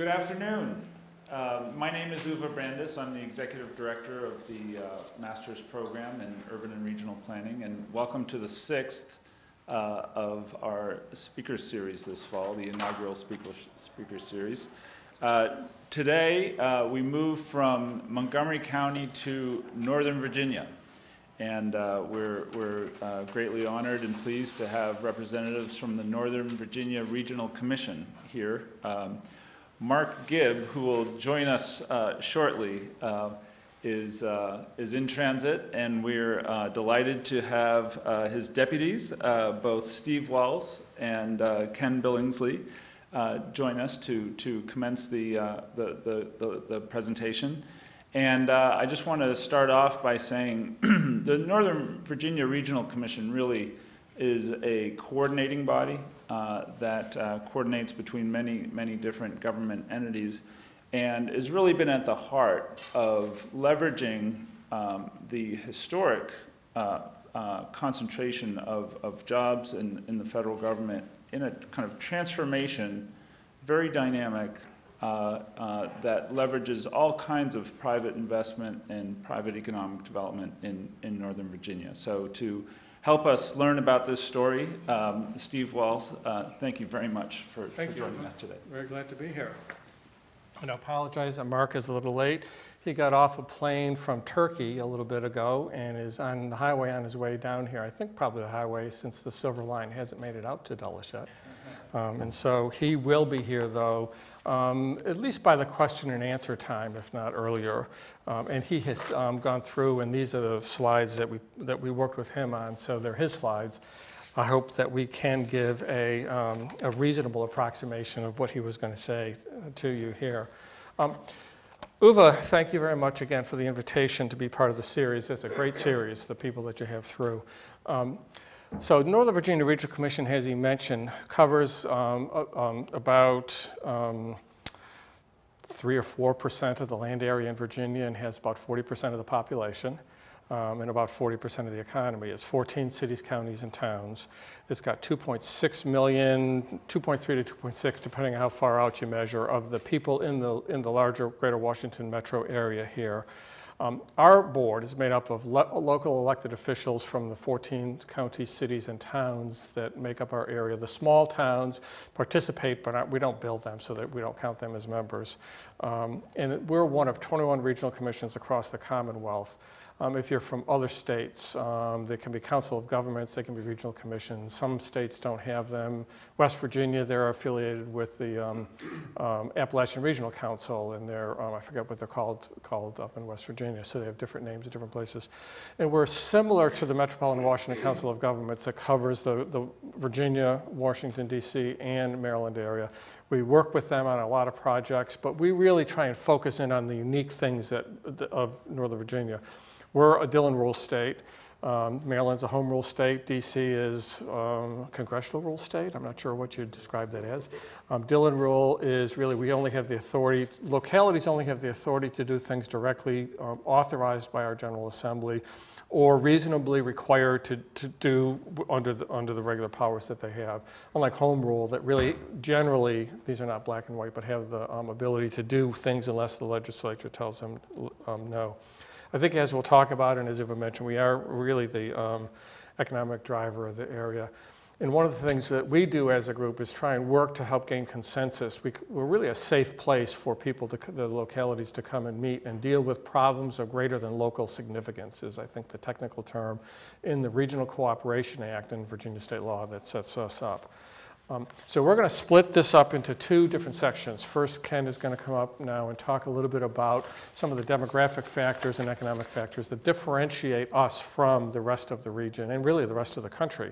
Good afternoon. Uh, my name is Uwe Brandes. I'm the Executive Director of the uh, Master's Program in Urban and Regional Planning, and welcome to the sixth uh, of our speaker series this fall, the inaugural speaker, speaker series. Uh, today, uh, we move from Montgomery County to Northern Virginia. And uh, we're, we're greatly honored and pleased to have representatives from the Northern Virginia Regional Commission here. Um, Mark Gibb, who will join us uh, shortly, uh, is, uh, is in transit, and we're uh, delighted to have uh, his deputies, uh, both Steve Walls and Ken Billingsley, join us to, to commence the, the, the, the, the presentation. And I just want to start off by saying the Northern Virginia Regional Commission really is a coordinating body that uh, coordinates between many, many different government entities and has really been at the heart of leveraging um, the historic uh, uh, concentration of, of jobs in, in the federal government in a kind of transformation, very dynamic, uh, uh, that leverages all kinds of private investment and private economic development in, in Northern Virginia. So to help us learn about this story. Um, Steve Walls, uh, thank you very much for, for joining you. us today. Very glad to be here. And I apologize that Mark is a little late. He got off a plane from Turkey a little bit ago and is on the highway on his way down here. I think probably the highway since the Silver Line hasn't made it out to Dulles yet. Um, and so he will be here though um, at least by the question and answer time, if not earlier. Um, and he has um, gone through, and these are the slides that we, that we worked with him on, so they're his slides. I hope that we can give a, um, a reasonable approximation of what he was going to say uh, to you here. Um, Uwe, thank you very much again for the invitation to be part of the series. It's a great series, the people that you have through. So Northern Virginia Regional Commission, as he mentioned, covers um, um, about um, three or four percent of the land area in Virginia and has about 40 percent of the population um, and about 40 percent of the economy. It's 14 cities, counties, and towns. It's got 2.6 million, 2.3 to 2.6, depending on how far out you measure, of the people in the, in the larger greater Washington metro area here. Um, our board is made up of local elected officials from the 14 counties, cities, and towns that make up our area. The small towns participate, but we don't build them, so that we don't count them as members. Um, and we're one of 21 regional commissions across the Commonwealth. Um, if you're from other states, um, they can be council of governments, they can be regional commissions. Some states don't have them. West Virginia, they're affiliated with the um, um Appalachian Regional Council, and they're, um, I forget what they're called, called up in West Virginia, so they have different names at different places. And we're similar to the Metropolitan Washington Council of Governments that covers the, the Virginia, Washington, D.C., and Maryland area. We work with them on a lot of projects, but we really try and focus in on the unique things that, of Northern Virginia. We're a Dillon rule state. Um, Maryland's a home rule state. DC is um, a congressional rule state. I'm not sure what you'd describe that as. Um, Dillon rule is really we only have the authority, localities only have the authority to do things directly um, authorized by our General Assembly or reasonably required to, to do under the, under the regular powers that they have. Unlike home rule that really generally, these are not black and white, but have the um, ability to do things unless the legislature tells them um, no. I think as we'll talk about, and as Uwe mentioned, we are really the um, economic driver of the area. And one of the things that we do as a group is try and work to help gain consensus. We, are really a safe place for people, to, the localities, to come and meet and deal with problems of greater than local significance, is I think the technical term in the Regional Cooperation Act in Virginia state law that sets us up. Um, so we're going to split this up into two different sections. First, Ken is going to come up now and talk a little bit about some of the demographic factors and economic factors that differentiate us from the rest of the region and really the rest of the country.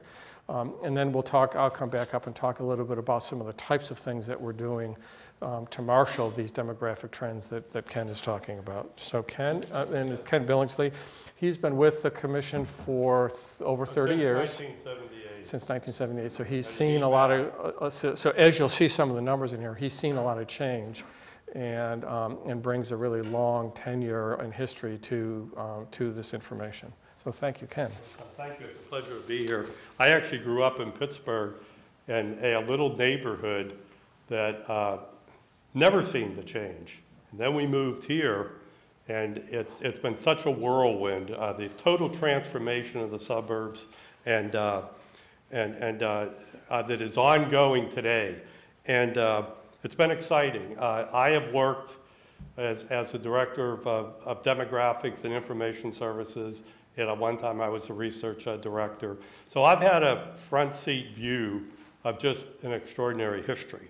Um, and then we'll talk, I'll come back up and talk a little bit about some of the types of things that we're doing um, to marshal these demographic trends that, that Ken is talking about. So Ken, uh, and it's Ken Billingsley. He's been with the commission for th over 30 years. 1978 since 1978. So he's seen a lot of, uh, uh, so, so, as you'll see some of the numbers in here, he's seen a lot of change and, um, and brings a really long tenure and history to, um, to this information. So thank you, Ken. Thank you. It's a pleasure to be here. I actually grew up in Pittsburgh in a little neighborhood that uh, never seemed to change. And then we moved here, and it's, it's been such a whirlwind. Uh, the total transformation of the suburbs and, uh, and, and uh, uh, that is ongoing today. And uh, it's been exciting. I have worked as, as the director of, of demographics and information services. And at one time, I was a research uh, director. So I've had a front seat view of just an extraordinary history.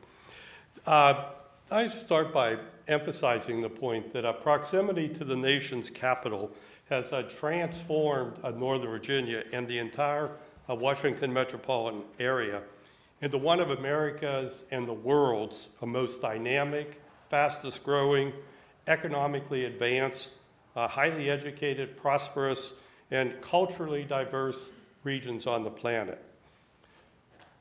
Uh, I start by emphasizing the point that a proximity to the nation's capital has transformed Northern Virginia and the entire uh, Washington metropolitan area into one of America's and the world's uh, most dynamic, fastest growing, economically advanced, uh, highly educated, prosperous, and culturally diverse regions on the planet.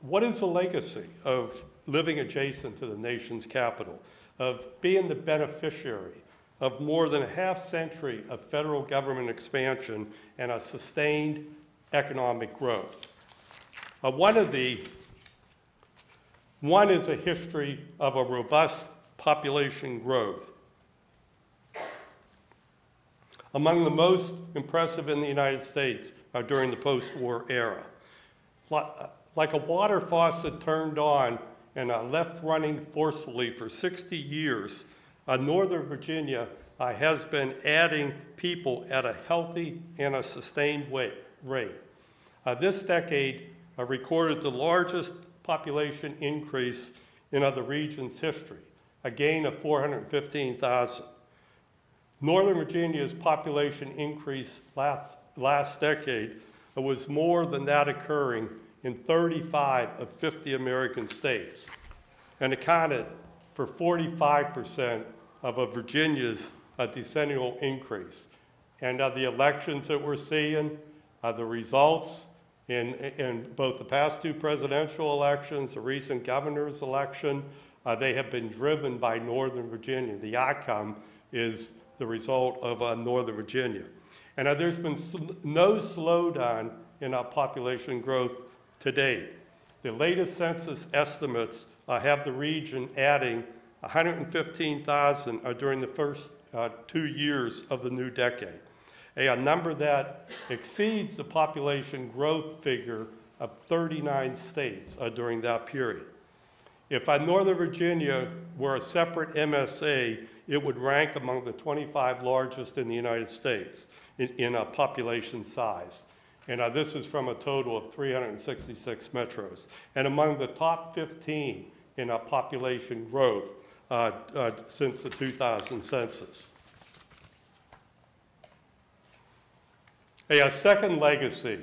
What is the legacy of living adjacent to the nation's capital, of being the beneficiary of more than a half century of federal government expansion and a sustained economic growth? Uh, one of the one is a history of a robust population growth. Among the most impressive in the United States are during the post-war era. Like a water faucet turned on and uh, left running forcefully for 60 years, uh, Northern Virginia uh, has been adding people at a healthy and a sustained way, rate. Uh, this decade uh, recorded the largest population increase in other regions' history, a gain of 415,000. Northern Virginia's population increase last, last decade was more than that occurring in 35 of 50 American states and accounted for 45% of a Virginia's uh, decennial increase. And uh, the elections that we're seeing, uh, the results in, in both the past two presidential elections, the recent governor's election, uh, they have been driven by Northern Virginia. The outcome is the result of uh, Northern Virginia. And uh, there's been sl no slowdown in our population growth to date. The latest census estimates uh, have the region adding 115,000 uh, during the first uh, two years of the new decade, a, number that exceeds the population growth figure of 39 states uh, during that period. If uh, Northern Virginia were a separate MSA, it would rank among the 25 largest in the United States in, in a population size. And uh, this is from a total of 366 metros. And among the top 15 in population growth uh, uh, since the 2000 census. A, second legacy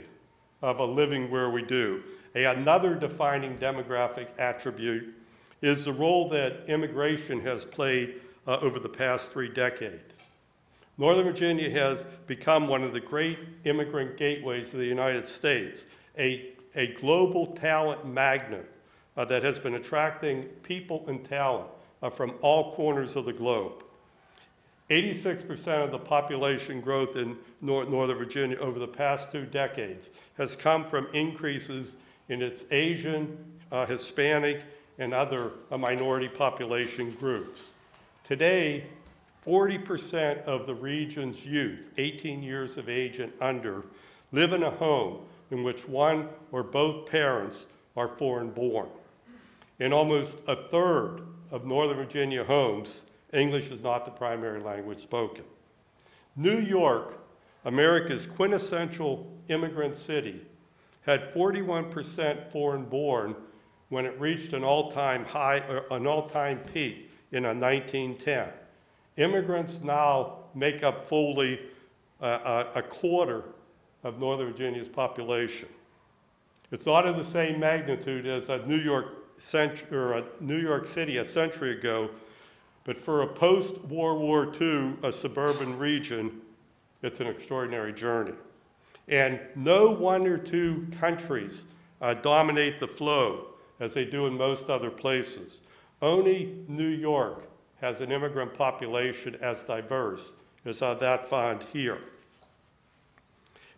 of a living where we do, a, another defining demographic attribute is the role that immigration has played uh, over the past three decades. Northern Virginia has become one of the great immigrant gateways of the United States, a, a global talent magnet uh, that has been attracting people and talent uh, from all corners of the globe. 86% of the population growth in Northern Virginia over the past two decades has come from increases in its Asian, uh, Hispanic, and other uh, minority population groups. Today, 40% of the region's youth, 18 years of age and under, live in a home in which one or both parents are foreign born. In almost a third of Northern Virginia homes, English is not the primary language spoken. New York, America's quintessential immigrant city, had 41% foreign born when it reached an all-time high, an all-time peak in 1910. Immigrants now make up fully uh, a quarter of Northern Virginia's population. It's not of the same magnitude as a New York, or New York City a century ago, but for a post-World War II, a suburban region, it's an extraordinary journey. And no one or two countries uh, dominate the flow as they do in most other places. Only New York has an immigrant population as diverse as that found here.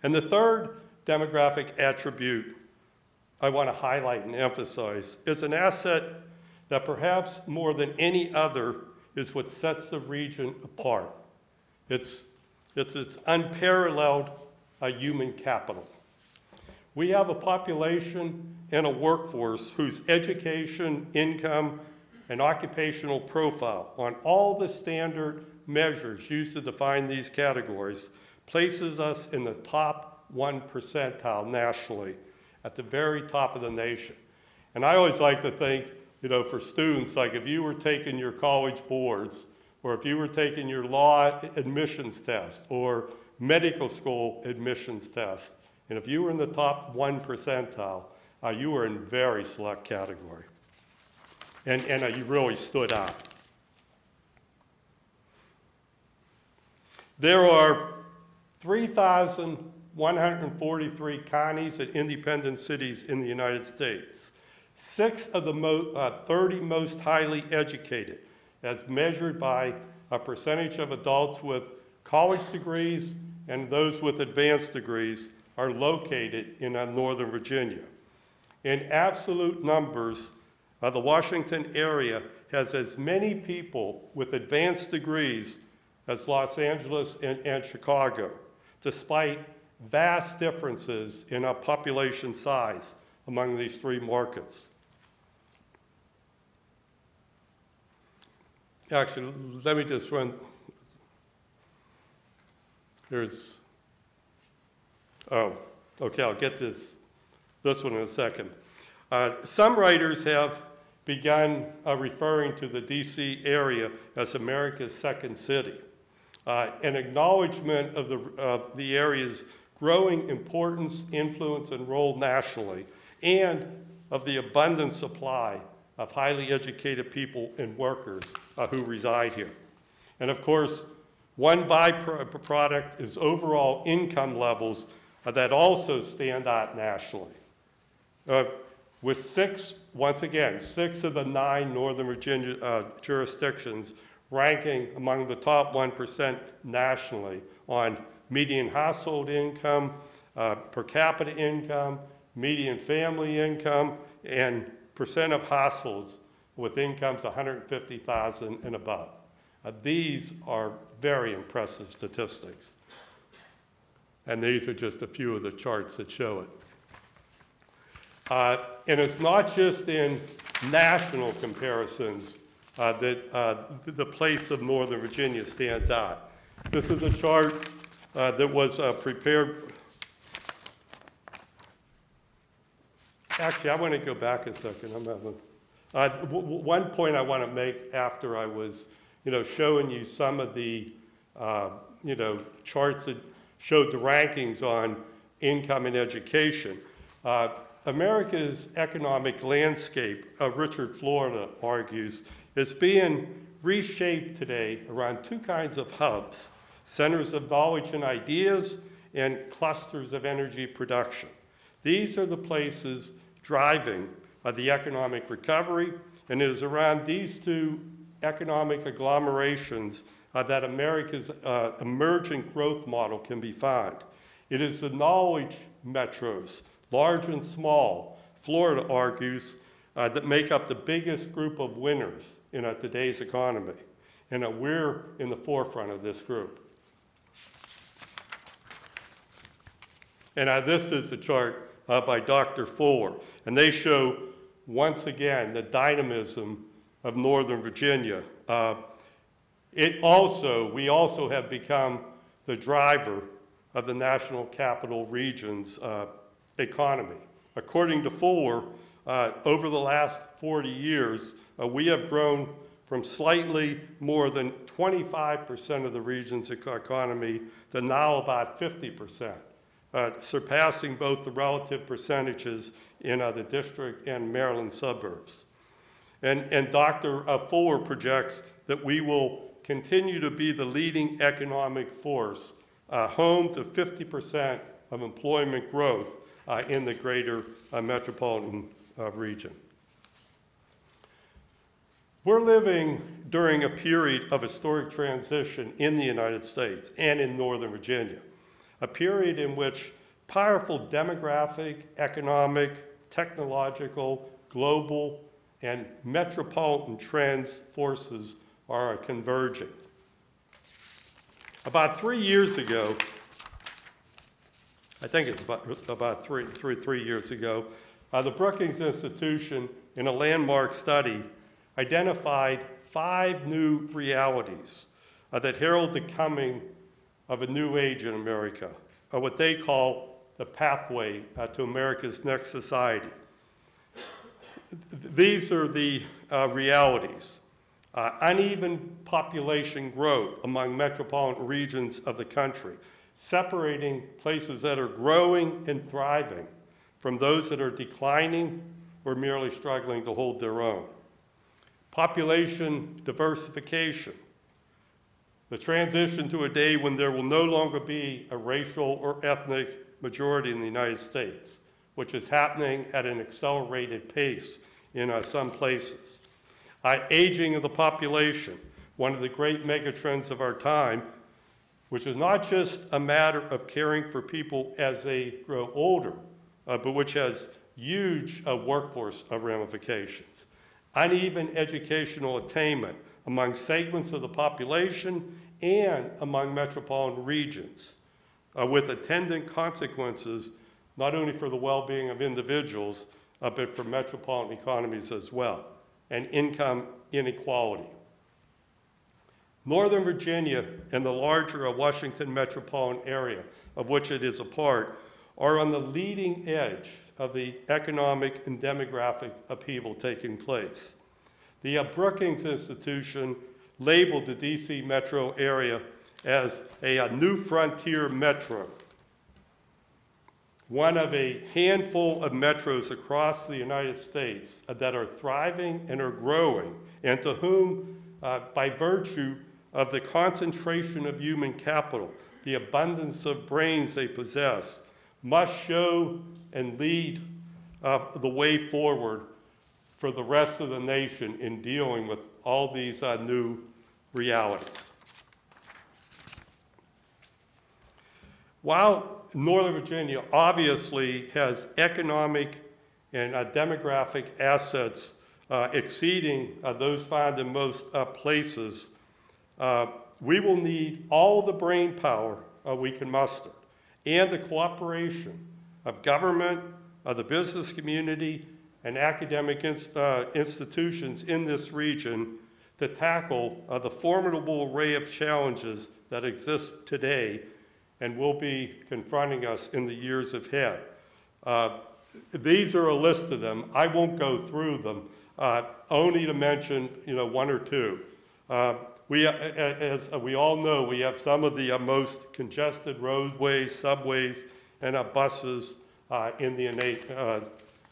And the third demographic attribute I want to highlight and emphasize is an asset that perhaps more than any other is what sets the region apart. It's, it's its unparalleled uh, human capital. We have a population and a workforce whose education, income, and occupational profile on all the standard measures used to define these categories places us in the top one percentile nationally, at the very top of the nation. And I always like to think, you know, for students, like if you were taking your college boards, or if you were taking your law admissions test, or medical school admissions test, and if you were in the top one percentile, uh, you were in very select category. And, and uh, you really stood out. There are 3,143 counties and independent cities in the United States. Six of the mo- uh, 30 most highly educated, as measured by a percentage of adults with college degrees and those with advanced degrees, are located in uh, Northern Virginia. In absolute numbers, uh, the Washington area has as many people with advanced degrees as Los Angeles and, and Chicago, despite vast differences in our population size among these three markets. Actually, let me just run. There's, oh, okay, I'll get this, this one in a second. Uh, some writers have begun uh, referring to the DC area as America's second city, uh, an acknowledgement of the, of the area's growing importance, influence, and role nationally, and of the abundant supply of highly educated people and workers uh, who reside here. And of course, one byproduct is overall income levels uh, that also stand out nationally. Uh, with six, once again, six of the nine Northern Virginia uh, jurisdictions ranking among the top 1% nationally on median household income, uh, per capita income, median family income, and percent of households with incomes 150,000 and above. Uh, these are very impressive statistics. And these are just a few of the charts that show it. Uh, and it's not just in national comparisons uh, that uh, the place of Northern Virginia stands out. This is a chart uh, that was uh, prepared. Actually, I want to go back a second. I'm having, uh, one point I want to make after I was, you know, showing you some of the, you know, charts that showed the rankings on income and education. Uh, America's economic landscape, uh, Richard Florida argues, is being reshaped today around two kinds of hubs centers of knowledge and ideas, and clusters of energy production. These are the places driving uh, the economic recovery, and it is around these two economic agglomerations uh, that America's uh, emerging growth model can be found. It is the knowledge metros large and small, Florida argues, uh, that make up the biggest group of winners in uh, today's economy. And uh, we're in the forefront of this group. And uh, this is a chart by Dr. Fuller. And they show, once again, the dynamism of Northern Virginia. Uh, it also, we also have become the driver of the national capital region's economy. According to Fuller, uh, over the last 40 years, uh, we have grown from slightly more than 25% of the region's economy to now about 50%, uh, surpassing both the relative percentages in uh, the district and Maryland suburbs. And, and Dr. Uh, Fuller projects that we will continue to be the leading economic force, uh, home to 50% of employment growth uh, in the greater uh, metropolitan uh, region. We're living during a period of historic transition in the United States and in Northern Virginia, a period in which powerful demographic, economic, technological, global, and metropolitan trends forces are converging. About three years ago, I think it's about, about three, three, three years ago, uh, the Brookings Institution, in a landmark study, identified five new realities uh, that herald the coming of a new age in America, or what they call the pathway uh, to America's next society. These are the uh, realities. Uh, uneven population growth among metropolitan regions of the country, separating places that are growing and thriving from those that are declining or merely struggling to hold their own. Population diversification, the transition to a day when there will no longer be a racial or ethnic majority in the United States, which is happening at an accelerated pace in uh, some places. Uh, aging of the population, one of the great megatrends of our time, which is not just a matter of caring for people as they grow older, uh, but which has huge uh, workforce ramifications. Uneven educational attainment among segments of the population and among metropolitan regions, uh, with attendant consequences not only for the well-being of individuals, uh, but for metropolitan economies as well, and income inequality. Northern Virginia and the larger uh, Washington metropolitan area, of which it is a part, are on the leading edge of the economic and demographic upheaval taking place. The Brookings Institution labeled the DC metro area as a, uh, new frontier metro, one of a handful of metros across the United States that are thriving and are growing, and to whom, uh, by virtue of the concentration of human capital, the abundance of brains they possess, must show and lead uh, the way forward for the rest of the nation in dealing with all these uh, new realities. While Northern Virginia obviously has economic and uh, demographic assets uh, exceeding uh, those found in most uh, places, uh, we will need all the brain power we can muster and the cooperation of government, of the business community, and academic inst- uh, institutions in this region to tackle uh, the formidable array of challenges that exist today and will be confronting us in the years ahead. Uh, these are a list of them. I won't go through them, uh, only to mention you know, one or two. Uh, we, uh, as we all know, we have some of the most congested roadways, subways, and buses in the innate,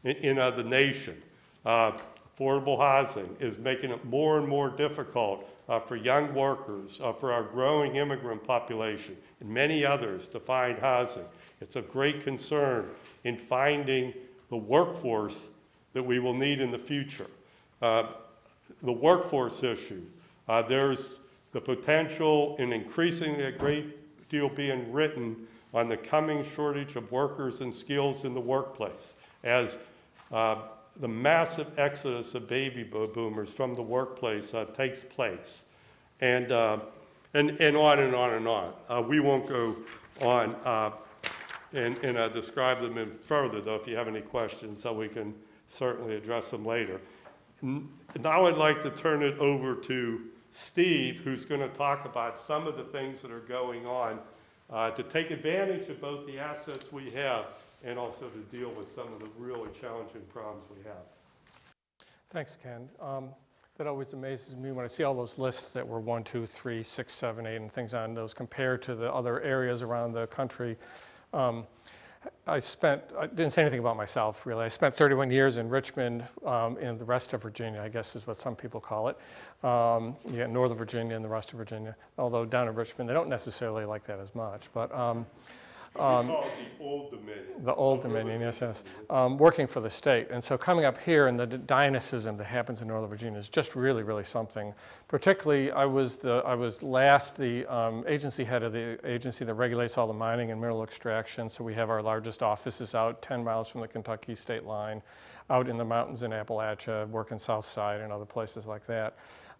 in, in uh, the nation. Uh, affordable housing is making it more and more difficult uh, for young workers, uh, for our growing immigrant population, and many others to find housing. It's a great concern in finding the workforce that we will need in the future. Uh, the workforce issue, there's the potential in increasingly a great deal being written on the coming shortage of workers and skills in the workplace as uh, the massive exodus of baby boomers from the workplace uh, takes place. And, uh, and, and on and on and on. Uh, we won't go on uh, and, and uh, describe them in further, though, if you have any questions, so we can certainly address them later. Now I'd like to turn it over to Steve, who's going to talk about some of the things that are going on to take advantage of both the assets we have and also to deal with some of the really challenging problems we have. Thanks, Ken. Um, That always amazes me when I see all those lists that were one, two, three, six, seven, eight, and things on those compared to the other areas around the country. Um, I spent, I didn't say anything about myself, really. I spent 31 years in Richmond, um, in the rest of Virginia, I guess is what some people call it. Um, got Northern Virginia and the rest of Virginia, although down in Richmond, they don't necessarily like that as much. But um, It the Old Dominion. The Old Dominion, yes, yes. Um, working for the state. And so coming up here and the d- dynamism that happens in Northern Virginia is just really, really something. Particularly, I was the I was last the um, agency head of the agency that regulates all the mining and mineral extraction. So we have our largest offices out 10 miles from the Kentucky state line, out in the mountains in Appalachia, working South Side and other places like that.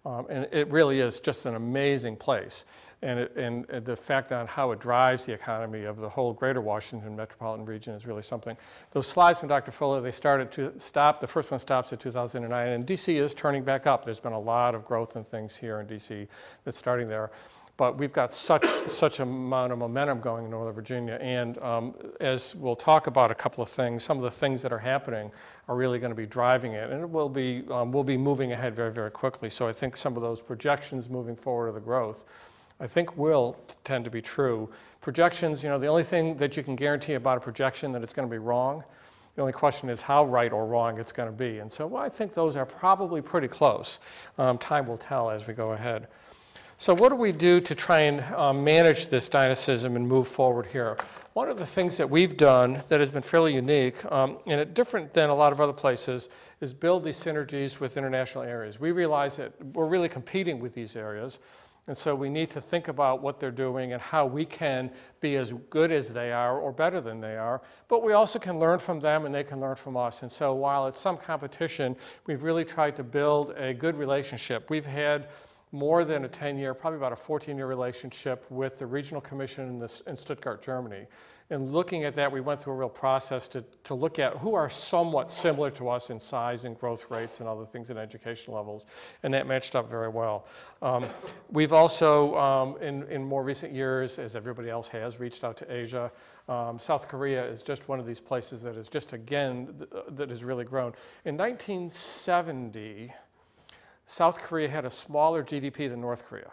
Um, and it really is just an amazing place. And, it, and and the fact on how it drives the economy of the whole greater Washington metropolitan region is really something. Those slides from Dr. Fuller, they started to stop. The first one stops at 2009. And DC is turning back up. There's been a lot of growth and things here in DC that's starting there. But we've got such, such amount of momentum going in Northern Virginia. And um, as we'll talk about a couple of things, some of the things that are happening are really going to be driving it. And it will be, um, we'll be moving ahead very, very quickly. So I think some of those projections moving forward of the growth, I think will tend to be true. Projections, you know, the only thing that you can guarantee about a projection that it's going to be wrong. The only question is how right or wrong it's going to be. And so well, I think those are probably pretty close. Um, time will tell as we go ahead. So what do we do to try and um, manage this dynamism and move forward here? One of the things that we've done that has been fairly unique, um, and it, different than a lot of other places, is build these synergies with international areas. We realize that we're really competing with these areas, and so we need to think about what they're doing and how we can be as good as they are or better than they are. But we also can learn from them and they can learn from us. And so while it's some competition, we've really tried to build a good relationship. We've had more than a 10 year, probably about a 14 year relationship with the regional commission in, this, in Stuttgart, Germany. And looking at that, we went through a real process to, to look at who are somewhat similar to us in size and growth rates and other things in education levels. And that matched up very well. Um, we've also, um, in, in more recent years, as everybody else has, reached out to Asia. Um, South Korea is just one of these places that is just, again, th- that has really grown. In 1970, South Korea had a smaller GDP than North Korea.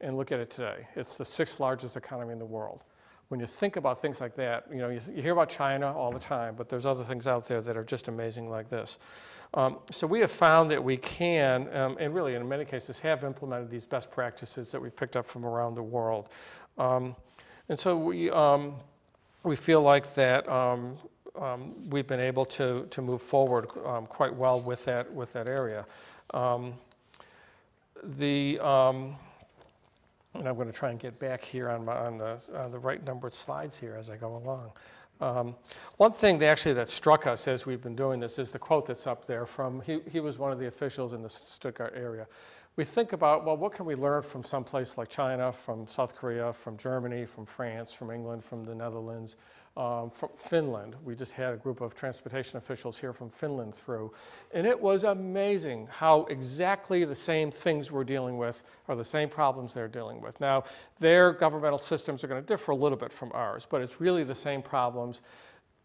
And look at it today. It's the sixth largest economy in the world. When you think about things like that, you know, you, you hear about China all the time, but there's other things out there that are just amazing like this. Um, so we have found that we can, um, and really in many cases have implemented these best practices that we've picked up from around the world. Um, and so we, um, we feel like that um, um, we've been able to, to move forward quite well with that, with that area. Um, the, um, and I'm going to try and get back here on, my, on, the, on the right numbered slides here as I go along. Um, one thing that actually that struck us as we've been doing this is the quote that's up there from, he, he was one of the officials in the Stuttgart area. We think about, well, what can we learn from some place like China, from South Korea, from Germany, from France, from England, from the Netherlands, um, from Finland. We just had a group of transportation officials here from Finland through. And it was amazing how exactly the same things we're dealing with are the same problems they're dealing with. Now, their governmental systems are going to differ a little bit from ours, but it's really the same problems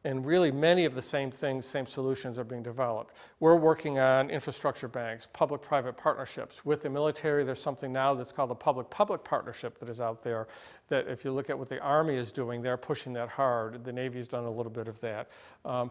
and really many of the same things, same solutions are being developed. We're working on infrastructure banks, public-private partnerships. With the military, there's something now that's called the public-public partnership that is out there that if you look at what the Army is doing, they're pushing that hard. The Navy's done a little bit of that. Um,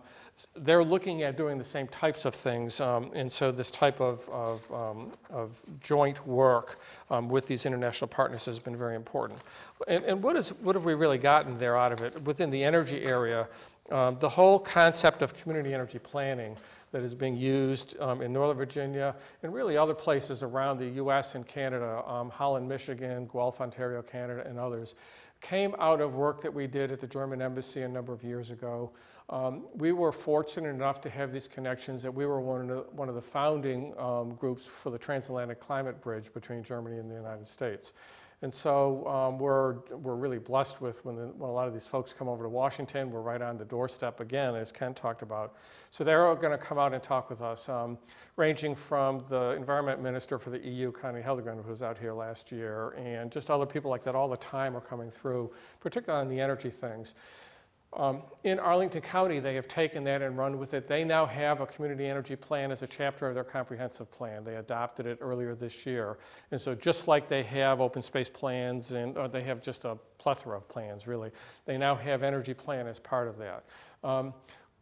they're looking at doing the same types of things, um, and so this type of, of, um, of joint work um, with these international partners has been very important. And, and what, is, what have we really gotten there out of it? Within the energy area, um, the whole concept of community energy planning that is being used um, in Northern Virginia and really other places around the US and Canada, um, Holland, Michigan, Guelph, Ontario, Canada, and others, came out of work that we did at the German Embassy a number of years ago. Um, we were fortunate enough to have these connections that we were one of the, one of the founding um, groups for the transatlantic climate bridge between Germany and the United States. And so um, we're, we're really blessed with when, the, when a lot of these folks come over to Washington, we're right on the doorstep again, as Ken talked about. So they're going to come out and talk with us, um, ranging from the environment minister for the EU, Connie Hedegaard, who was out here last year, and just other people like that all the time are coming through, particularly on the energy things. Um, in Arlington County, they have taken that and run with it. They now have a community energy plan as a chapter of their comprehensive plan. They adopted it earlier this year. And so just like they have open space plans and they have just a plethora of plans, really, they now have energy plan as part of that. Um,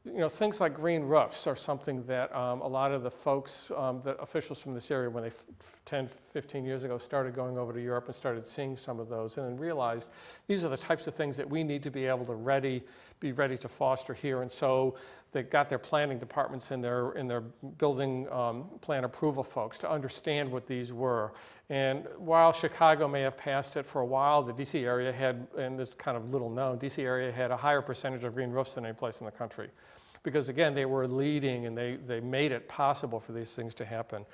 you know, things like green roofs are something that um, a lot of the folks, um, the officials from this area, when they f- f- 10, 15 years ago started going over to Europe and started seeing some of those, and then realized these are the types of things that we need to be able to ready, be ready to foster here. And so they got their planning departments and their in their building um, plan approval folks to understand what these were. And while Chicago may have passed it for a while, the DC area had, and this is kind of little known, DC area had a higher percentage of green roofs than any place in the country because again, they were leading and they, they made it possible for these things to happen.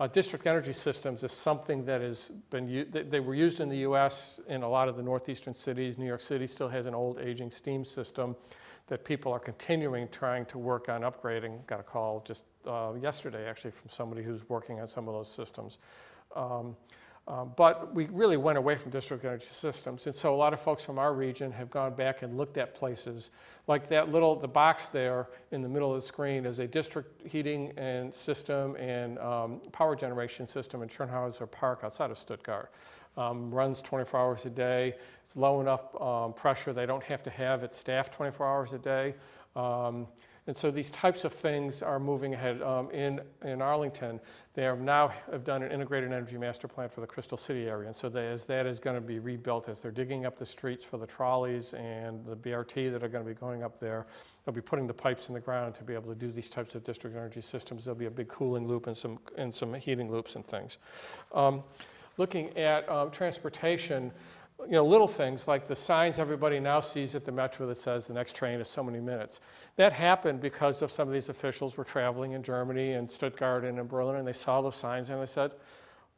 Uh, district energy systems is something that has been, they were used in the US in a lot of the northeastern cities. New York City still has an old aging steam system that people are continuing trying to work on upgrading. Got a call just uh, yesterday actually from somebody who's working on some of those systems. Um, um, But we really went away from district energy systems. And so a lot of folks from our region have gone back and looked at places like that little, the box there in the middle of the screen is a district heating and system and um, power generation system in Schönhauser Park outside of Stuttgart. Um, Runs 24 hours a day. It's low enough um, pressure, they don't have to have it staffed 24 hours a day. Um, and so these types of things are moving ahead. Um, in, in Arlington, they are now have done an integrated energy master plan for the Crystal City area. And so they, as that is going to be rebuilt, as they're digging up the streets for the trolleys and the BRT that are going to be going up there, they'll be putting the pipes in the ground to be able to do these types of district energy systems. There'll be a big cooling loop and some, and some heating loops and things. Looking at um, transportation, you know, little things like the signs everybody now sees at the metro that says the next train is so many minutes. That happened because of some of these officials were traveling in Germany and Stuttgart and in Berlin, and they saw those signs and they said,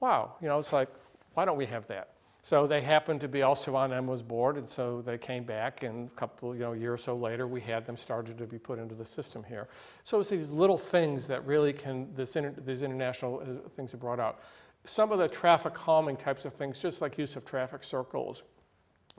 wow, you know, it's like, why don't we have that? So they happened to be also on EMWA's board, and so they came back, and a couple, you know, a year or so later, we had them started to be put into the system here. So it's these little things that really can, this inter, these international uh, things are brought out some of the traffic calming types of things, just like use of traffic circles.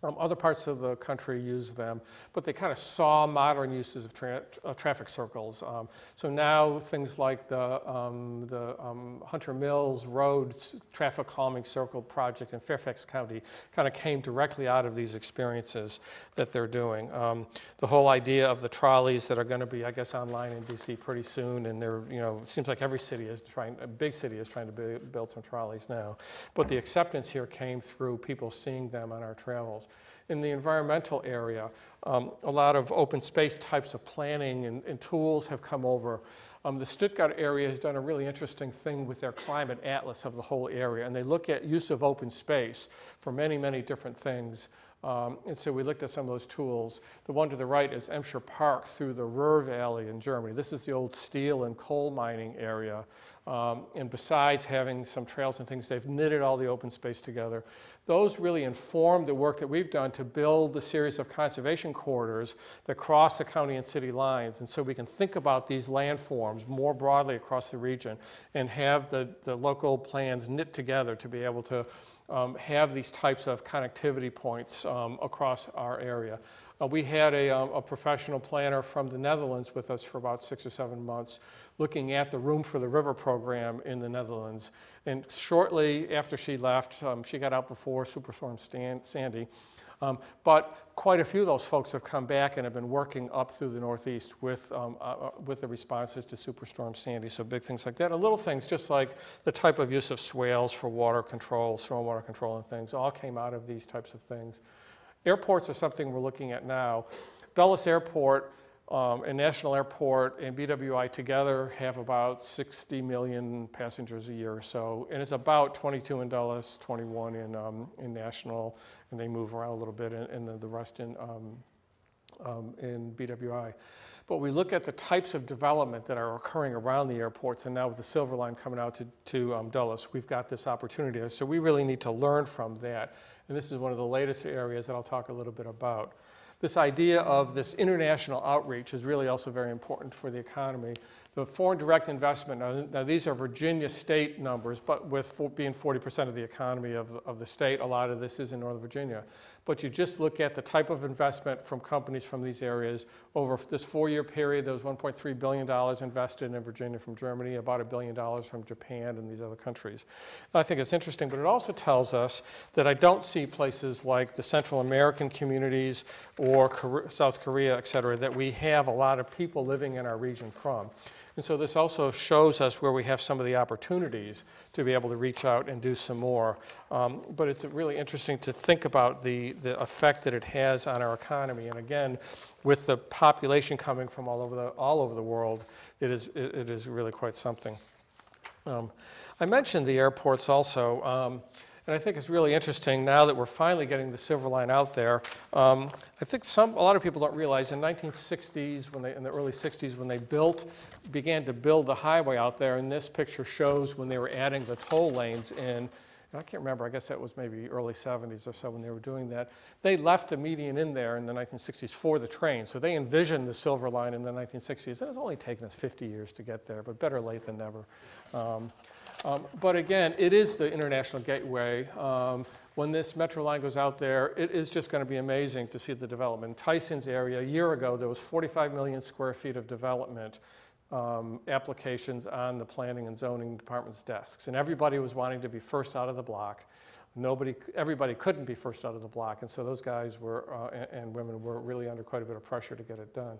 Um, other parts of the country use them, but they kind of saw modern uses of, tra- of traffic circles. Um, so now things like the, um, the um, Hunter Mills Road traffic calming circle project in Fairfax County kind of came directly out of these experiences that they're doing. Um, the whole idea of the trolleys that are going to be, I guess, online in DC pretty soon, and they're, you know, it seems like every city is trying, a big city is trying to bu- build some trolleys now. But the acceptance here came through people seeing them on our travels. In the environmental area, um, a lot of open space types of planning and, and tools have come over. Um, the Stuttgart area has done a really interesting thing with their climate atlas of the whole area, and they look at use of open space for many, many different things. Um, and so we looked at some of those tools. The one to the right is Emscher Park through the Ruhr Valley in Germany. This is the old steel and coal mining area. Um, and besides having some trails and things, they've knitted all the open space together. Those really inform the work that we've done to build the series of conservation corridors that cross the county and city lines. And so we can think about these landforms more broadly across the region and have the, the local plans knit together to be able to um, have these types of connectivity points um, across our area. Uh, we had a, um, a professional planner from the Netherlands with us for about six or seven months, looking at the Room for the River program in the Netherlands. And shortly after she left, um, she got out before Superstorm Stan- Sandy. Um, but quite a few of those folks have come back and have been working up through the Northeast with, um, uh, uh, with the responses to Superstorm Sandy. So big things like that. And little things just like the type of use of swales for water control, stormwater control, and things all came out of these types of things. Airports are something we're looking at now. Dulles Airport um, and National Airport and BWI together have about 60 million passengers a year or so, and it's about 22 in Dulles, 21 in, um, in National, and they move around a little bit, and, and then the rest in, um, um, in BWI. But we look at the types of development that are occurring around the airports, and now with the Silver Line coming out to, to um, Dulles, we've got this opportunity. So we really need to learn from that. And this is one of the latest areas that I'll talk a little bit about. This idea of this international outreach is really also very important for the economy. The foreign direct investment, now, now these are Virginia state numbers, but with for, being 40% of the economy of, the- of the state, a lot of this is in Northern Virginia. But you just look at the type of investment from companies from these areas. Over this four-year period, there was $1.3 billion invested in Virginia from Germany, about a billion dollars from Japan and these other countries. I think it's interesting, but it also tells us that I don't see places like the Central American communities or Kore- South Korea, et cetera, that we have a lot of people living in our region from. And so this also shows us where we have some of the opportunities to be able to reach out and do some more. Um, but it's really interesting to think about the, the effect that it has on our economy. And again, with the population coming from all over the, all over the world, it is, it, it is really quite something. Um, I mentioned the airports also, um, and I think it's really interesting now that we're finally getting the Silver Line out there. Um, I think some, a lot of people don't realize in 1960s, when they, in the early 60s, when they built, began to build the highway out there, and this picture shows when they were adding the toll lanes in. I can't remember, I guess that was maybe early 70s or so when they were doing that. They left the median in there in the 1960s for the train. So they envisioned the Silver Line in the 1960s. And it's only taken us 50 years to get there, but better late than never. Um, um, but again, it is the international gateway. Um, when this metro line goes out there, it is just going to be amazing to see the development. Tyson's area, a year ago, there was 45 million square feet of development um, applications on the planning and zoning department's desks. And everybody was wanting to be first out of the block. Nobody, everybody couldn't be first out of the block. And so those guys were, uh, and, and women were really under quite a bit of pressure to get it done.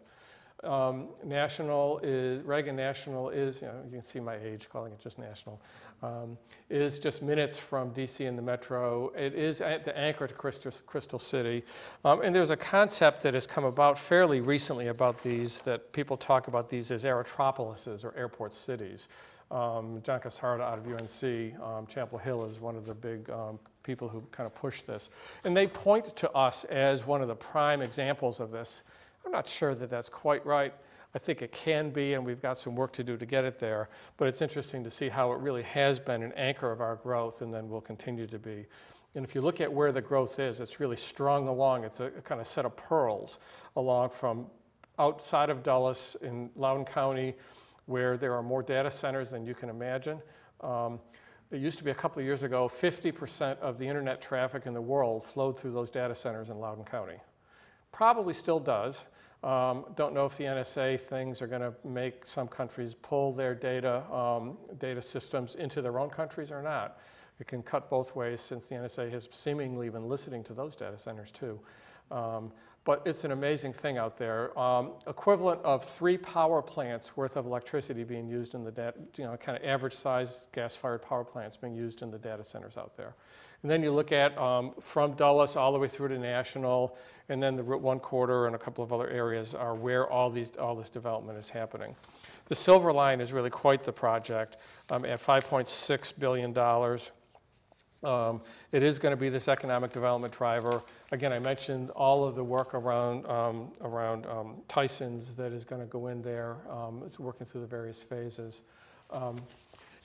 Um, National is, Reagan National is, you know, you can see my age calling it just National, um, is just minutes from DC and the metro. It is at the anchor to Crystal, Crystal City. Um, and there's a concept that has come about fairly recently about these, that people talk about these as aerotropolises or airport cities. Um, John Kasarda out of UNC, um, Chapel Hill is one of the big um, people who kind of push this. And they point to us as one of the prime examples of this. I'm not sure that that's quite right. I think it can be, and we've got some work to do to get it there. But it's interesting to see how it really has been an anchor of our growth and then will continue to be. And if you look at where the growth is, it's really strung along. It's a, kind of set of pearls along from outside of Dulles in Loudoun County, where there are more data centers than you can imagine. Um, it used to be a couple of years ago, 50% of the internet traffic in the world flowed through those data centers in Loudoun County. Probably still does. Um, don't know if the NSA things are going to make some countries pull their data, um, data systems into their own countries or not. It can cut both ways since the NSA has seemingly been listening to those data centers too. Um, but it's an amazing thing out there. Um, equivalent of three power plants worth of electricity being used in the data, you know, kind of average sized gas fired power plants being used in the data centers out there. And then you look at um, from Dulles all the way through to National, and then the Route 1 corridor and a couple of other areas are where all, these, all this development is happening. The Silver Line is really quite the project um, at $5.6 billion. Um, it is going to be this economic development driver. Again, I mentioned all of the work around, um, around um, Tyson's that is going to go in there. Um, it's working through the various phases. Um,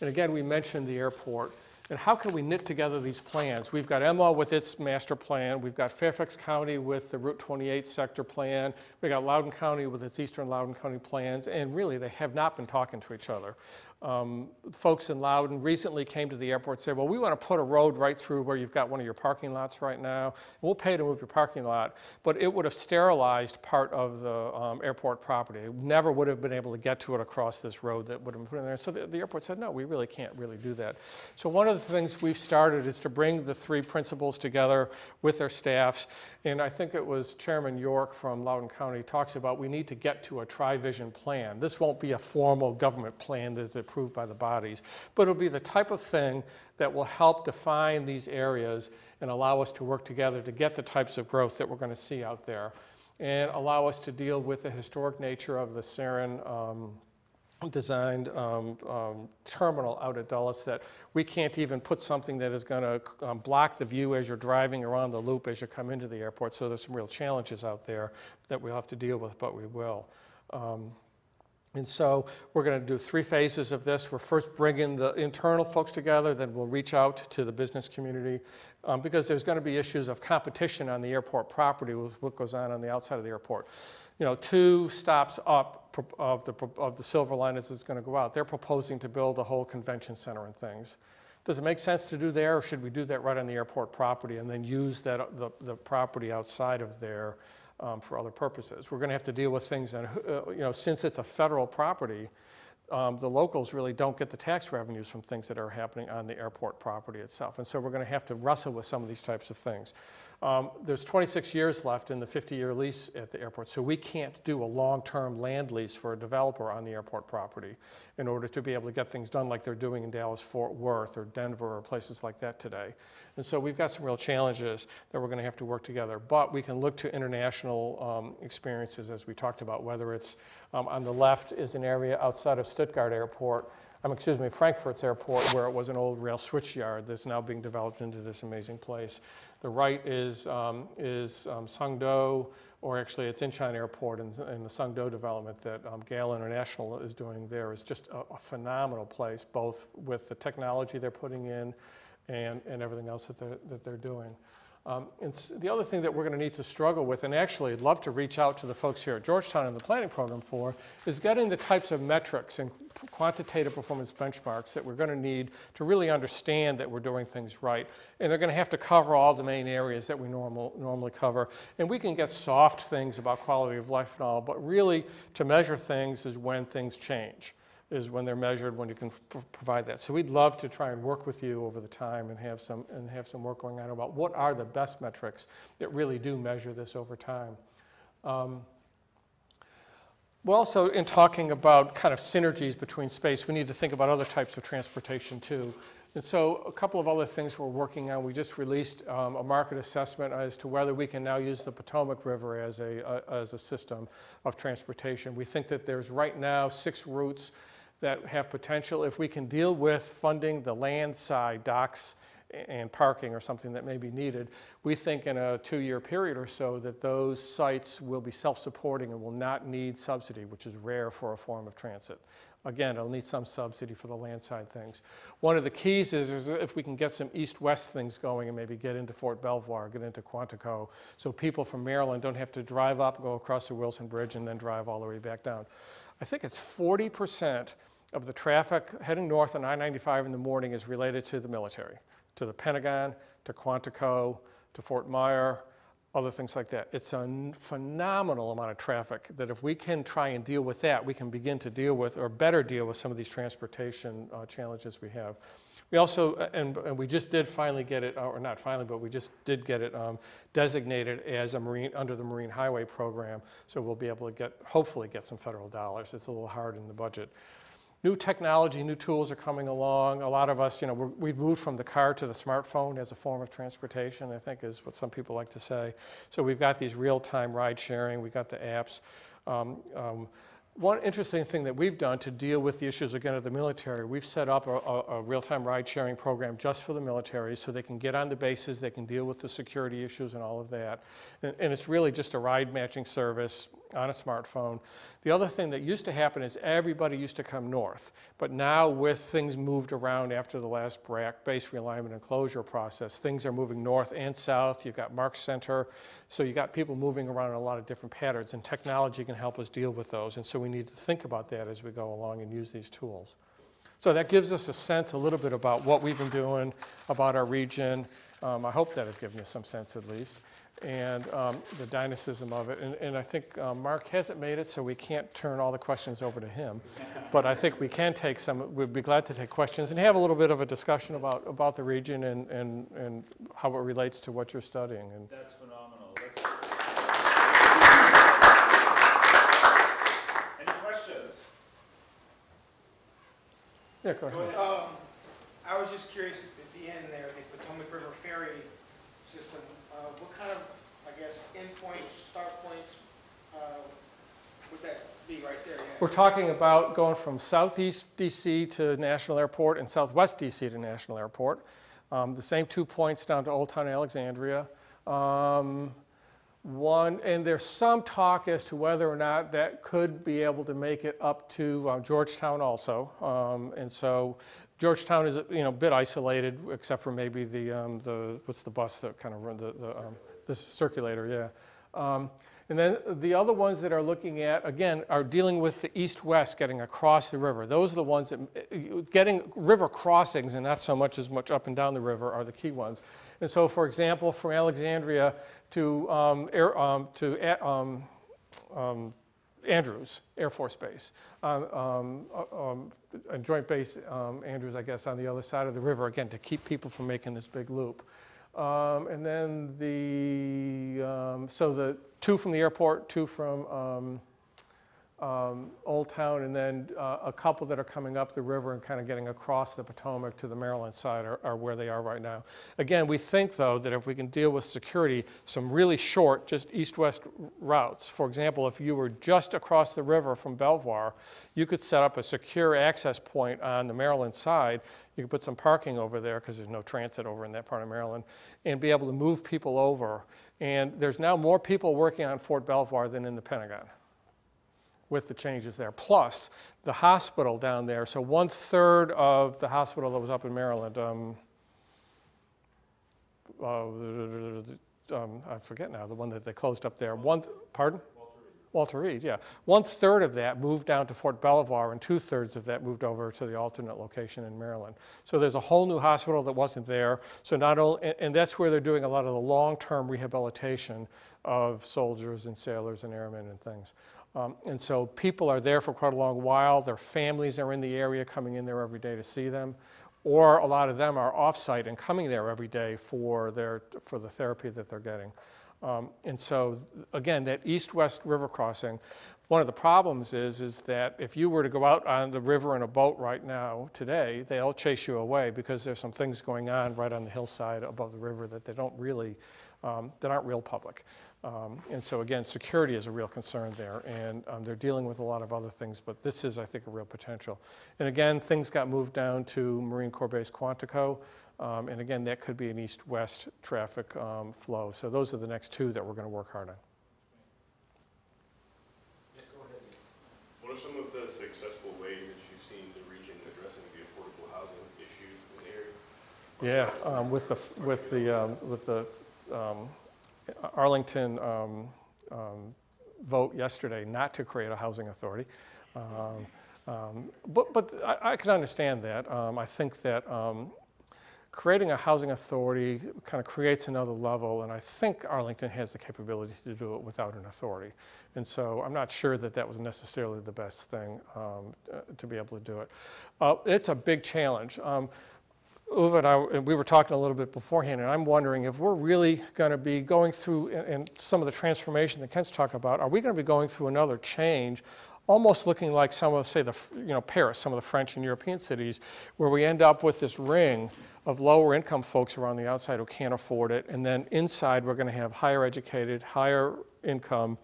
and again, we mentioned the airport. And how can we knit together these plans? We've got Emma with its master plan. We've got Fairfax County with the Route 28 sector plan. We've got Loudoun County with its Eastern Loudoun County plans. And really, they have not been talking to each other. Um, folks in Loudoun recently came to the airport and said, well, we want to put a road right through where you've got one of your parking lots right now. We'll pay to move your parking lot, but it would have sterilized part of the um, airport property. It never would have been able to get to it across this road that would have been put in there. So the, the airport said, no, we really can't really do that. So one of the things we've started is to bring the three principals together with their staffs. And I think it was Chairman York from Loudoun County talks about we need to get to a tri-vision plan. This won't be a formal government plan approved by the bodies, but it'll be the type of thing that will help define these areas and allow us to work together to get the types of growth that we're going to see out there and allow us to deal with the historic nature of the Saarinen um, designed um, um, terminal out at Dulles that we can't even put something that is going to um, block the view as you're driving around the loop as you come into the airport. So there's some real challenges out there that we'll have to deal with, but we will. And so we're going to do three phases of this. We're first bringing the internal folks together, then we'll reach out to the business community um, because there's going to be issues of competition on the airport property with what goes on on the outside of the airport. You know, two stops up of the, of the Silver Line it's going to go out. They're proposing to build a whole convention center and things. Does it make sense to do there, or should we do that right on the airport property and then use that, the, the property outside of there um, for other purposes? We're going to have to deal with things, and, uh, you know, since it's a federal property, um, the locals really don't get the tax revenues from things that are happening on the airport property itself. And so we're going to have to wrestle with some of these types of things. Um, There's 26 years left in the 50-year lease at the airport, so we can't do a long-term land lease for a developer on the airport property in order to be able to get things done like they're doing in Dallas, Fort Worth, or Denver, or places like that today. And so we've got some real challenges that we're going to have to work together. But we can look to international um, experiences, as we talked about, whether it's um, on the left is an area outside of Stuttgart Airport, um, excuse me, Frankfurt's airport, where it was an old rail switch yard that's now being developed into this amazing place. The right is, um, is um, or actually it's Incheon Airport, and, and the Songdo development that um, Gale International is doing there is just a, a phenomenal place, both with the technology they're putting in and, and everything else that they're, that they're doing. Um, and the other thing that we're going to need to struggle with, and actually I'd love to reach out to the folks here at Georgetown in the planning program for, is getting the types of metrics and quantitative performance benchmarks that we're going to need to really understand that we're doing things right. And they're going to have to cover all the main areas that we normal, normally cover. And we can get soft things about quality of life and all, but really to measure things is when things change is when they're measured, when you can provide that. So we'd love to try and work with you over the time and have some, and have some work going on about what are the best metrics that really do measure this over time. Um, Well, also, in talking about kind of synergies between space, we need to think about other types of transportation too. And so a couple of other things we're working on, we just released um, a market assessment as to whether we can now use the Potomac River as a- as a system of transportation. We think that there's right now six routes that have potential. If we can deal with funding the land side, docks and parking or something that may be needed, we think in a two-year period or so that those sites will be self-supporting and will not need subsidy, which is rare for a form of transit. Again, it'll need some subsidy for the land side things. One of the keys is, is if we can get some east-west things going and maybe get into Fort Belvoir, get into Quantico, so people from Maryland don't have to drive up, go across the Wilson Bridge, and then drive all the way back down. I think it's 40% of the traffic heading north on I-95 in the morning is related to the military, to the Pentagon, to Quantico, to Fort Myer, other things like that. It's a phenomenal amount of traffic that if we can try and deal with that, we can begin to deal with, or better deal with some of these transportation uh, challenges we have. We also, uh, and, and we just did finally get it, or not finally, but we just did get it um, designated as a marine, under the Marine Highway Program, so we'll be able to get, hopefully get some federal dollars. It's a little hard in the budget. New technology, new tools are coming along. A lot of us, you know, we've moved from the car to the smartphone as a form of transportation, I think is what some people like to say. So we've got these real-time ride sharing, we've got the apps. Um, um, one interesting thing that we've done to deal with the issues again of the military, we've set up a, a, a real-time ride sharing program just for the military so they can get on the bases, they can deal with the security issues and all of that. And, and it's really just a ride matching service on a smartphone. The other thing that used to happen is everybody used to come north, but now with things moved around after the last BRAC base realignment and closure process, things are moving north and south. You've got Mark Center, so you've got people moving around in a lot of different patterns, and technology can help us deal with those. And so we need to think about that as we go along and use these tools. So that gives us a sense a little bit about what we've been doing, about our region. Um, I hope that has given you some sense at least, and um, the dynamism of it. And, and I think um, Mark hasn't made it, so we can't turn all the questions over to him. But I think we can take some, we'd be glad to take questions and have a little bit of a discussion about, about the region and, and, and how it relates to what you're studying. And That's phenomenal. That's- Any questions? Yeah, go ahead. Um, I was just curious at the end there, the Potomac River Ferry system, uh, what kind of, I guess, endpoints, start points, uh, would that be right there? Yeah. We're talking about going from southeast DC to National Airport and southwest DC to National Airport. Um, the same two points down to Old Town Alexandria. Um, one, and there's some talk as to whether or not that could be able to make it up to uh, Georgetown also. Um, and so Georgetown is, you know, a bit isolated, except for maybe the, um, the what's the bus that kind of run the, the, um, the circulator, yeah. Um, And then the other ones that are looking at, again, are dealing with the east-west, getting across the river. Those are the ones that, getting river crossings and not so much as much up and down the river are the key ones. And so, for example, from Alexandria to, um, Air, um, to um, um, Andrews Air Force Base, um, um, uh, um, a joint base, um, Andrews, I guess, on the other side of the river, again, to keep people from making this big loop. Um, and then the, um, so the two from the airport, two from um, Old Town, and then uh, a couple that are coming up the river and kind of getting across the Potomac to the Maryland side are, are where they are right now. Again, we think though that if we can deal with security, some really short, just east-west routes. For example, if you were just across the river from Belvoir, you could set up a secure access point on the Maryland side. You could put some parking over there because there's no transit over in that part of Maryland, and be able to move people over. And there's now more people working on Fort Belvoir than in the Pentagon with the changes there, plus the hospital down there. So one third of the hospital that was up in Maryland, um, uh, um, I forget now, the one that they closed up there. One, pardon? Walter Reed, yeah. One third of that moved down to Fort Belvoir, and two thirds of that moved over to the alternate location in Maryland. So there's a whole new hospital that wasn't there. So not only, and, and that's where they're doing a lot of the long-term rehabilitation of soldiers and sailors and airmen and things. Um, and so people are there for quite a long while. Their families are in the area, coming in there every day to see them, or a lot of them are off-site and coming there every day for their for the therapy that they're getting. Um, and so, again, that east-west river crossing, one of the problems is, is that if you were to go out on the river in a boat right now, today, they'll chase you away because there's some things going on right on the hillside above the river that they don't really, um, that aren't real public. Um, and so, again, security is a real concern there, and um, they're dealing with a lot of other things, but this is, I think, a real potential. And again, things got moved down to Marine Corps Base Quantico. Um, and again, that could be an east-west traffic um, flow. So those are the next two that we're going to work hard on. What are some of the successful ways that you've seen the region addressing the affordable housing issue in the area? Yeah, um, with the with the um, with the um, Arlington um, um, vote yesterday not to create a housing authority. Um, um, but but I, I can understand that. I think that creating a housing authority kind of creates another level, and I think Arlington has the capability to do it without an authority. And so I'm not sure that that was necessarily the best thing um, to be able to do it. Uh, it's a big challenge. Um, Uwe and I, and we were talking a little bit beforehand, and I'm wondering if we're really going to be going through, and some of the transformation that Kent's talking about, are we going to be going through another change, almost looking like some of, say, the, you know, Paris, some of the French and European cities, where we end up with this ring of lower income folks around the outside who can't afford it, and then inside we're going to have higher educated, higher income,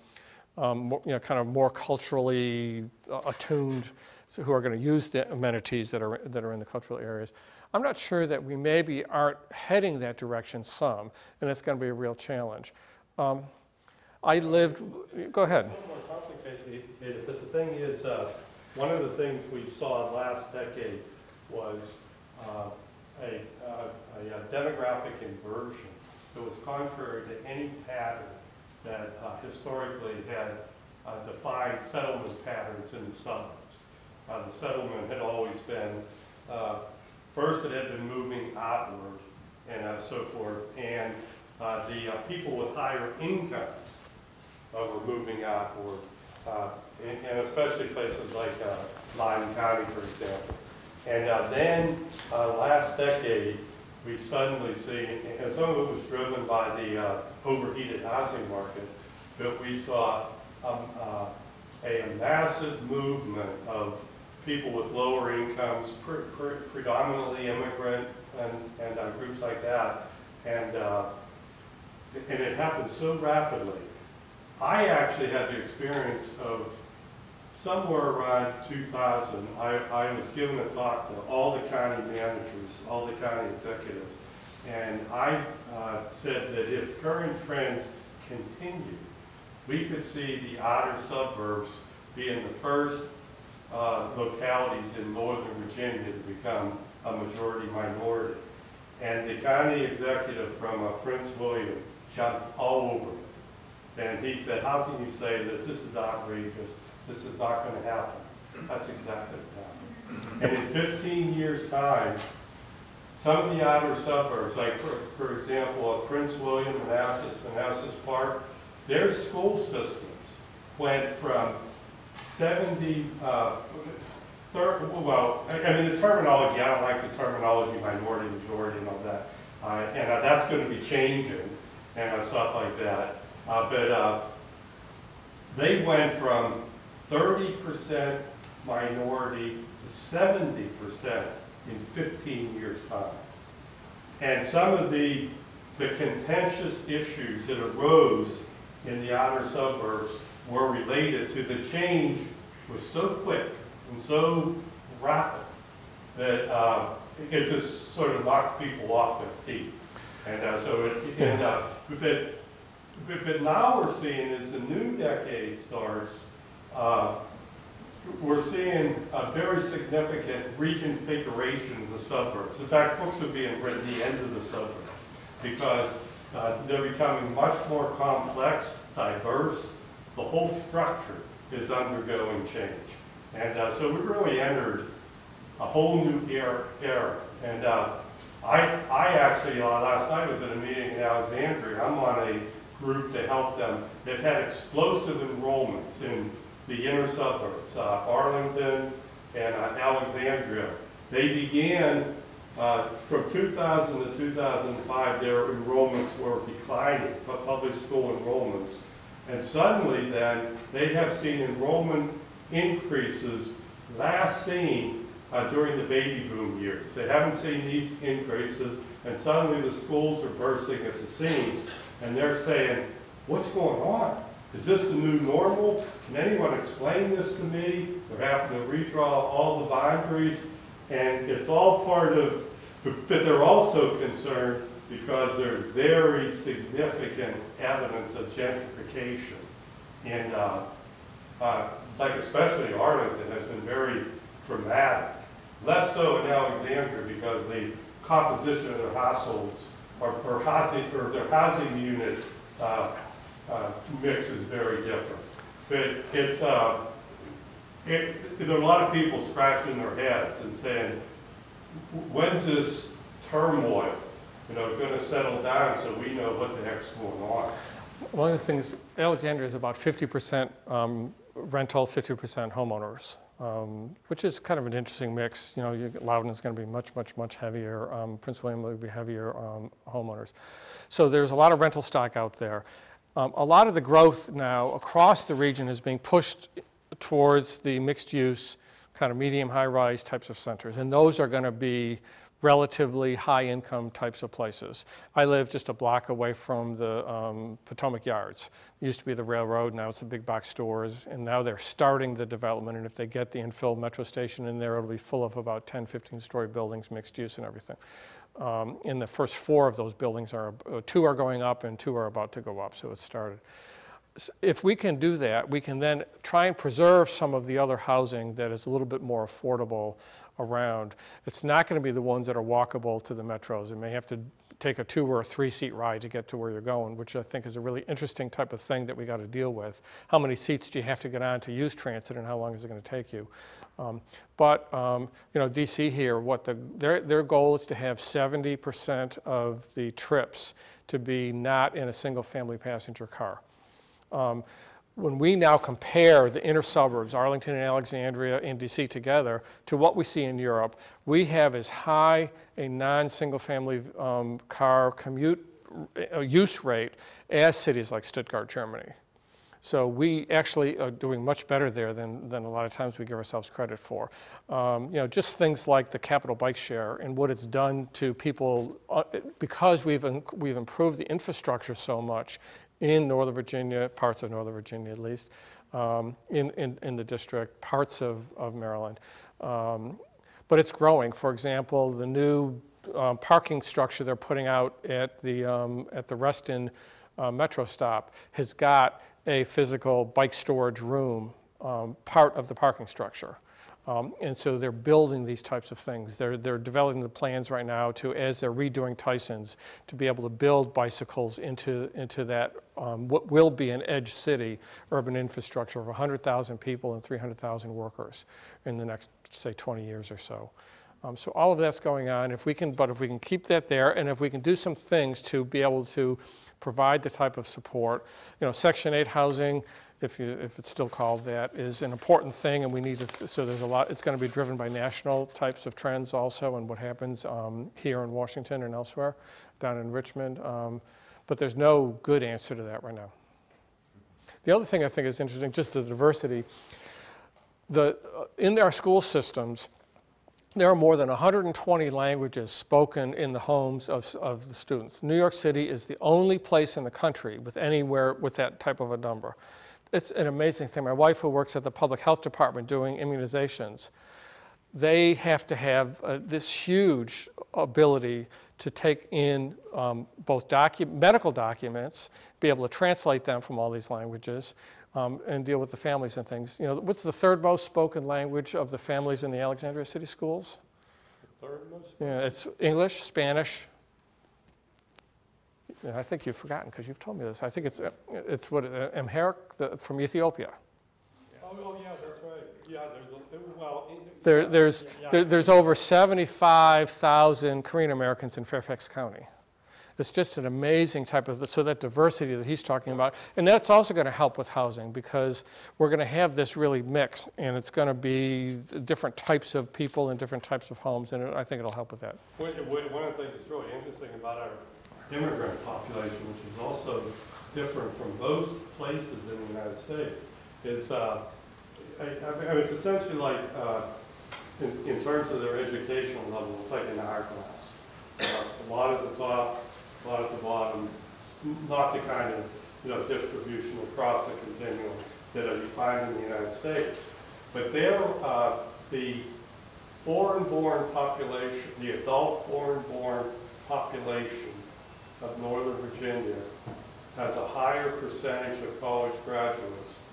um, you know, kind of more culturally uh, attuned, so who are going to use the amenities that are, that are in the cultural areas. I'm not sure that we maybe aren't heading that direction some, and it's going to be a real challenge. Um, I lived, go ahead. A little more complicated, but the thing is, uh, one of the things we saw last decade was uh, a a- a demographic inversion that was contrary to any pattern that uh, historically had uh, defined settlement patterns in the suburbs. Uh, The settlement had always been, uh, first it had been moving outward and uh, so forth, and uh, the uh, people with higher incomes uh, were moving outward, uh, and and especially places like uh, Lyme County, for example. And then, last decade, we suddenly see, and some of it was driven by the overheated housing market, but we saw um, a massive movement of people with lower incomes, pre- pre- predominantly immigrant and, and uh, groups like that. And, uh, and it happened so rapidly. I actually had the experience of somewhere around 2000, I, I was given a talk to all the county managers, all the county executives, and I uh, said that if current trends continue, we could see the outer suburbs being the first uh, localities in northern Virginia to become a majority minority. And the county executive from uh, Prince William jumped all over it. And he said, how can you say this? This is outrageous. This is not going to happen. That's exactly what happened. And in 15 years' time, some of the outer suburbs, like for, for example, of Prince William, Manassas, Manassas Park, their school systems went from 70, uh, well, I I mean, the terminology, I don't like the terminology minority, majority and all that. Uh, and uh, that's going to be changing and uh, stuff like that. Uh, but uh, they went from 30% minority to 70% in 15 years' time. And some of the, the contentious issues that arose in the outer suburbs were related to the change was so quick and so rapid that uh, it just sort of knocked people off their feet. And uh, so it, and, uh, but, but, but now we're seeing as the new decade starts, uh, we're seeing a very significant reconfiguration of the suburbs. In fact, books are being written the end of the suburbs because uh, they're becoming much more complex, diverse. The whole structure is undergoing change. And uh, so we really entered a whole new era. And uh, I, I actually, uh, last night was at a meeting in Alexandria. I'm on a group to help them. They've had explosive enrollments in the inner suburbs, uh, Arlington and uh, Alexandria. They began uh, from 2000 to 2005, their enrollments were declining, pu- public school enrollments. And suddenly then, they have seen enrollment increases last seen uh, during the baby boom years. They haven't seen these increases, and suddenly the schools are bursting at the seams, and they're saying, what's going on? Is this the new normal? Can anyone explain this to me? They're having to redraw all the boundaries, and it's all part of, but but they're also concerned because there's very significant evidence of gentrification. And, uh, uh, like especially Arlington has been very dramatic. Less so in Alexandria because the composition of their households or, or housing, or their housing unit, uh, uh, mix is very different. But it's, uh, it, there are a lot of people scratching their heads and saying, when's this turmoil, you know, gonna settle down so we know what the heck's going on? One of the things, Alexandria is about 50% um, rental, 50% homeowners, um, which is kind of an interesting mix. You know, you, Loudoun's going to be much, much, much heavier. Um, Prince William will be heavier um, homeowners. So there's a lot of rental stock out there. Um, a lot of the growth now across the region is being pushed towards the mixed use, kind of medium high rise types of centers. And those are going to be relatively high income types of places. I live just a block away from the um, Potomac Yards. It used to be the railroad, now it's the big box stores, and now they're starting the development. And if they get the infill metro station in there, it'll be full of about 10, 15 story buildings, mixed use and everything. Um, in the first four of those buildings are, uh, two are going up and two are about to go up, so it's started if we can do that, we can then try and preserve some of the other housing that is a little bit more affordable around. It's not going to be the ones that are walkable to the metros. You may have to take a two or a three seat ride to get to where you're going, which I think is a really interesting type of thing that we got to deal with. How many seats do you have to get on to use transit and how long is it going to take you? Um, but, um, you know, DC here, what the, their, their goal is to have 70% of the trips to be not in a single family passenger car. Um, when we now compare the inner suburbs, Arlington and Alexandria and DC together, to what we see in Europe, we have as high a non-single family um, car commute uh, use rate as cities like Stuttgart, Germany. So we actually are doing much better there than, than a lot of times we give ourselves credit for. Um, you know, just things like the capital bike share and what it's done to people uh, because we've, in- we've improved the infrastructure so much in Northern Virginia, parts of Northern Virginia at least, um, in, in, in the district, parts of, of Maryland. Um, but it's growing. For example, the new um, parking structure they're putting out at the, um, at the Reston uh, Metro stop has got a physical bike storage room, um, part of the parking structure. Um, And so they're building these types of things. They're, they're developing the plans right now to, as they're redoing Tyson's, to be able to build bicycles into, into that, um, what will be an edge city urban infrastructure of 100,000 people and 300,000 workers in the next, say, 20 years or so. Um, So all of that's going on. If we can, but if we can keep that there, and if we can do some things to be able to provide the type of support, you know, Section 8 housing, if you, if it's still called that, is an important thing, and we need to, so there's a lot, it's going to be driven by national types of trends also, and what happens um, here in Washington and elsewhere, down in Richmond. Um, But there's no good answer to that right now. The other thing I think is interesting, just the diversity, the, uh, in our school systems, there are more than 120 languages spoken in the homes of, of the students. New York City is the only place in the country with anywhere with that type of a number. It's an amazing thing. My wife, who works at the public health department doing immunizations, they have to have uh, this huge ability to take in um, both docu- medical documents, be able to translate them from all these languages, um, and deal with the families and things. You know, what's the third most spoken language of the families in the Alexandria City schools? Third most? Yeah, it's English, Spanish. I think you've forgotten because you've told me this. I think it's, uh, it's what, uh, Amharic the, from Ethiopia. Oh, oh, yeah, that's right. Yeah, there's a, well. it- There, yeah, there's, yeah. there, there's over 75,000 Korean Americans in Fairfax County. It's just an amazing type of, so that diversity that he's talking about. And that's also going to help with housing because we're going to have this really mixed and it's going to be different types of people and different types of homes. And I think it'll help with that. One of the things that's really interesting about our immigrant population, which is also different from most places in the United States, is, uh, I, I mean, it's essentially like, uh, in, in terms of their educational level, it's like an hourglass. Uh, A lot at the top, a lot at the bottom, not the kind of, you know, distribution across the continuum that you find in the United States. But there, uh, the foreign-born population, the adult foreign-born population of Northern Virginia has a higher percentage of college graduates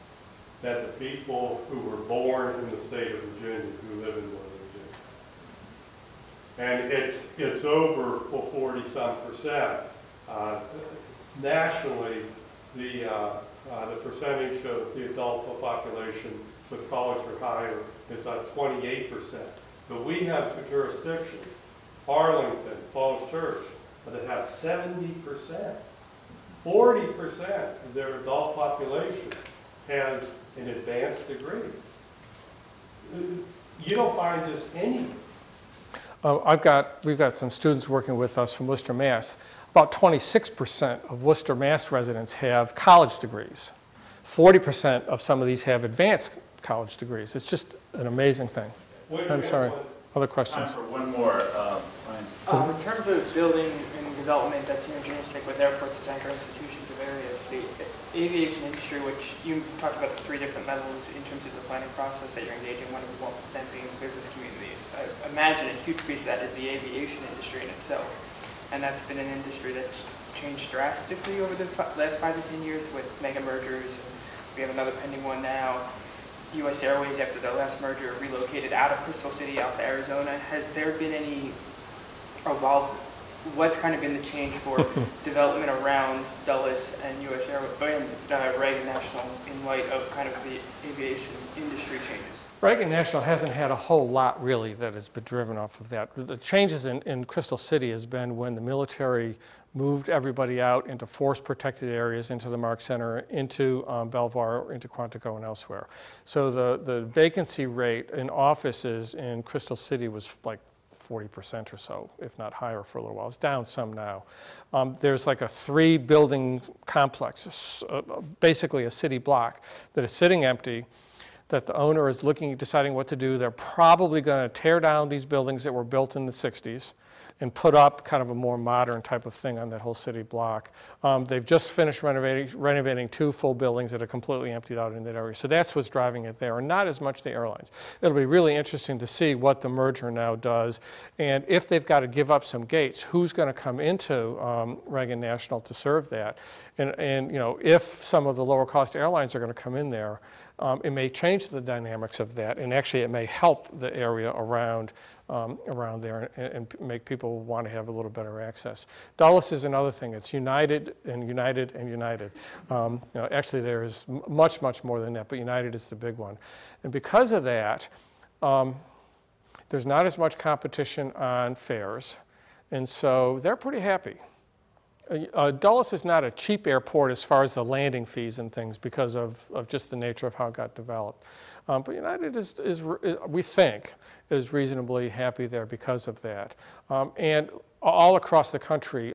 than the people who were born in the state of Virginia, who live in Northern Virginia. And it's, it's over forty-some percent. Uh, Nationally, the, uh, uh, the percentage of the adult population with college or higher is at twenty-eight percent. But we have two jurisdictions, Arlington, Falls Church, have seventy percent. Forty percent of their adult population has an advanced degree. You don't find this anywhere. Uh, I've got, we've got some students working with us from Worcester, Mass. About 26% of Worcester, Mass residents have college degrees. 40% of some of these have advanced college degrees. It's just an amazing thing. Wait, I'm sorry. wait. Other Time questions? for one more, um. Um, in terms of building and development that's synergistic with airports and anchor institutions of areas, the aviation industry, which you talked about the three different levels in terms of the planning process that you're engaging, one of them being the business community. I imagine a huge piece of that is the aviation industry in itself. And that's been an industry that's changed drastically over the last five to 10 years with mega mergers. We have another pending one now. US Airways, after their last merger, relocated out of Crystal City out to Arizona. Has there been any evolve, what's kind of been the change for development around Dulles and US Airways, and uh, Reagan National in light of kind of the aviation industry changes? Reagan National hasn't had a whole lot really that has been driven off of that. The changes in, in Crystal City has been when the military moved everybody out into force-protected areas, into the Mark Center, into um, Belvoir, into Quantico and elsewhere. So the, the vacancy rate in offices in Crystal City was like 40% or so, if not higher for a little while. It's down some now. Um, there's like a three building complex, basically a city block that is sitting empty that the owner is looking, deciding what to do. They're probably going to tear down these buildings that were built in the 60s and put up kind of a more modern type of thing on that whole city block. Um, they've just finished renovating, renovating two full buildings that are completely emptied out in that area. So that's what's driving it there, and not as much the airlines. It'll be really interesting to see what the merger now does, and if they've got to give up some gates, who's going to come into um, Reagan National to serve that? And, and you know, if some of the lower cost airlines are going to come in there, um, it may change the dynamics of that, and actually it may help the area around, um, around there and, and make people want to have a little better access. Dulles is another thing. It's united and united and united. Um, you know, actually, there is much, much more than that, but united is the big one. And because of that, um, there's not as much competition on fares, and so they're pretty happy. Uh, Dulles is not a cheap airport as far as the landing fees and things because of, of just the nature of how it got developed. Um, but United is, is, re- we think, is reasonably happy there because of that. Um, and all across the country,